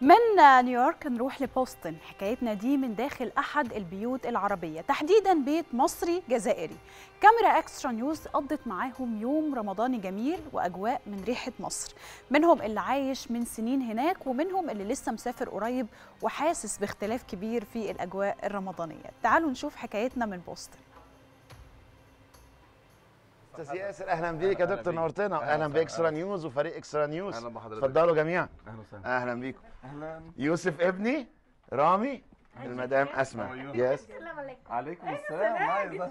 من نيويورك نروح لبوسطن. حكايتنا دي من داخل أحد البيوت العربية. تحديدا بيت مصري جزائري. كاميرا إكسترا نيوز قضت معاهم يوم رمضاني جميل وأجواء من ريحة مصر. منهم اللي عايش من سنين هناك ومنهم اللي لسه مسافر قريب وحاسس باختلاف كبير في الأجواء الرمضانية. تعالوا نشوف حكايتنا من بوسطن. أستاذ ياسر أهلا بيك يا دكتور نورتنا. أهلا باكسترا نيوز وفريق اكسترا نيوز. أهلا بحضرتك اتفضلوا جميعا. أهلا وسهلا. أهلا بيكم. أهلا. يوسف ابني رامي المدام أسماء. السلام عليكم. السلام.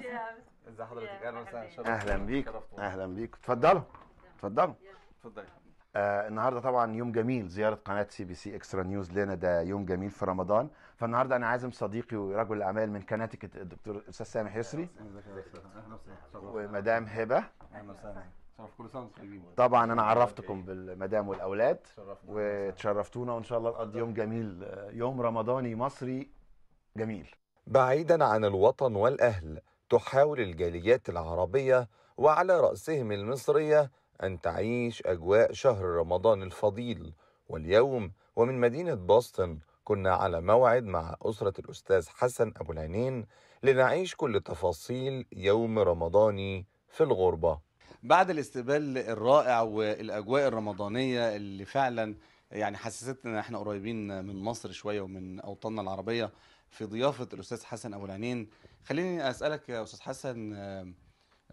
ازي حضرتك أهلا وسهلا. أهلا بيكم. أهلا بيكم اتفضلوا. اتفضلوا. اتفضل آه النهارده طبعا يوم جميل زيارة قناة سي بي سي اكسترا نيوز لنا ده يوم جميل في رمضان. فالنهارده أنا عازم صديقي ورجل الاعمال من كناتيكت الدكتور الاستاذ سامح يسري. أهلا وسهلا. شرف ومدام هبة. طبعا أنا عرفتكم بالمدام والأولاد. وتشرفتونا وإن شاء الله نقضي يوم جميل آه، يوم رمضاني مصري جميل. بعيدا عن الوطن والأهل تحاول الجاليات العربية وعلى رأسهم المصرية أن تعيش أجواء شهر رمضان الفضيل واليوم. ومن مدينة بoston كنا على موعد مع أسرة الأستاذ حسن أبو العينين لنعيش كل تفاصيل يوم رمضاني في الغربة. بعد الاستقبال الرائع والأجواء الرمضانية اللي فعلا يعني حسستنا إن إحنا قريبين من مصر شوية ومن أوطاننا العربية في ضيافة الأستاذ حسن أبو العينين خليني أسألك يا أستاذ حسن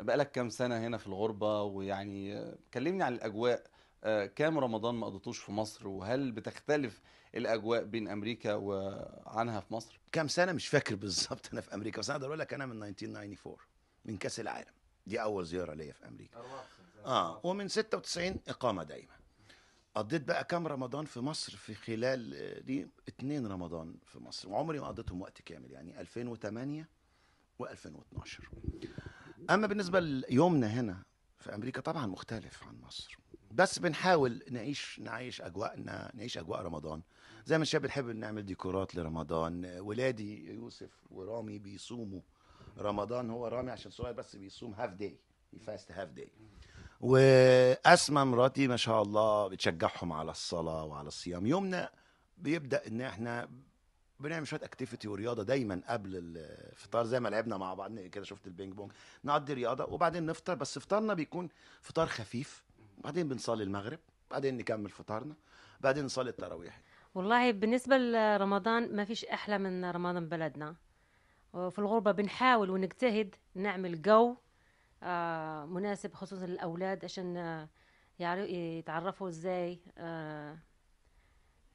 بقالك كام سنة هنا في الغربة ويعني كلمني عن الأجواء. آه، كام رمضان ما قضيتوش في مصر؟ وهل بتختلف الأجواء بين أمريكا وعنها في مصر؟ كام سنة؟ مش فاكر بالظبط أنا في أمريكا بس أنا أقدر أقول لك أنا من 1994 من كأس العالم. دي أول زيارة ليا في أمريكا. آه ومن 96 إقامة دايما. قضيت بقى كام رمضان في مصر؟ في خلال آه، دي اتنين رمضان في مصر وعمري ما قضيتهم وقت كامل يعني 2008 و2012 أما بالنسبة ليومنا هنا في أمريكا طبعا مختلف عن مصر. بس بنحاول نعيش نعيش أجواءنا نعيش أجواء رمضان. زي ما الشباب بنحب نعمل ديكورات لرمضان. ولادي يوسف ورامي بيصوموا رمضان. هو رامي عشان صغير بس بيصوم half day ي fast half day وأسماء مراتي ما شاء الله بتشجعهم على الصلاة وعلى الصيام. يومنا بيبدأ إن إحنا بنعمل شوية activity ورياضة دايما قبل الفطار زي ما لعبنا مع بعض كده شفت ال ping pong. نقضي رياضة وبعدين نفطر بس فطارنا بيكون فطار خفيف. بعدين بنصلي المغرب بعدين نكمل فطارنا بعدين نصلي التراويح. والله بالنسبة لرمضان ما فيش أحلى من رمضان بلدنا. وفي الغربة بنحاول ونجتهد نعمل جو آه، مناسب خصوصا للأولاد عشان آه، يتعرفوا إزاي آه،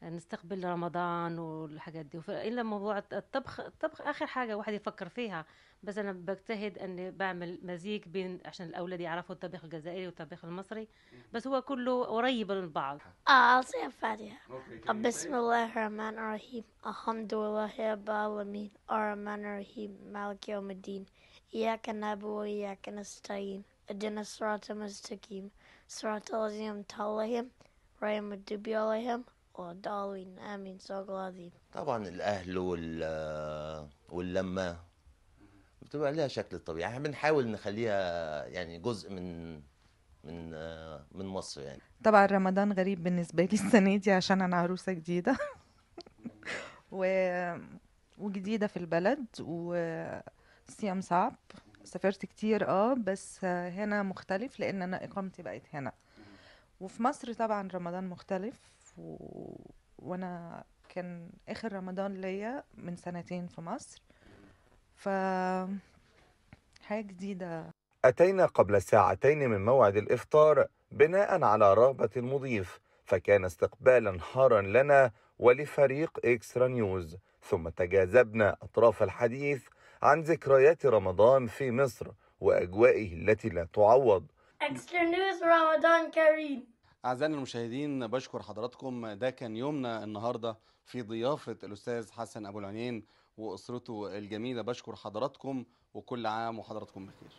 نستقبل رمضان والحاجات دي إلا موضوع الطبخ الطبخ آخر حاجة واحد يفكر فيها بس أنا بجتهد أني بعمل مزيج بين عشان الأولاد يعرفوا الطبخ الجزائري والطبخ المصري بس هو كله قريب من بعض I'll say a Fatiha. Uh, Bismillah ar-Rahman ar-Rahim. Alhamdulillah Rabbil Alameen. Ar-Rahman ar-Rahim. Malik Yawm al-Din. إياك نعبد وإياك نستعين اهدنا الصراط المستقيم صراط الذين أنعمت عليهم غير المغضوب عليهم صدق الله العظيم طبعا الأهل وال واللمة بتبقى لها شكل طبيعي. إحنا بنحاول نخليها يعني جزء من من من مصر يعني. طبعا رمضان غريب بالنسبة لي السنة دي عشان أنا عروسة جديدة. و... وجديدة في البلد والصيام صعب. سافرت كتير آه بس هنا مختلف لأن أنا إقامتي بقت هنا. وفي مصر طبعا رمضان مختلف. و... وأنا كان آخر رمضان ليا من سنتين في مصر. ف حاجة جديدة. أتينا قبل ساعتين من موعد الإفطار بناء على رغبة المضيف فكان استقبالا حارا لنا ولفريق إكسترا نيوز. ثم تجاذبنا أطراف الحديث عن ذكريات رمضان في مصر وأجوائه التي لا تعوض. Extra News Ramadan Kareem أعزائنا المشاهدين بشكر حضراتكم. ده كان يومنا النهاردة في ضيافة الأستاذ حسن أبو العينين وأسرته الجميلة. بشكر حضراتكم وكل عام وحضراتكم بخير.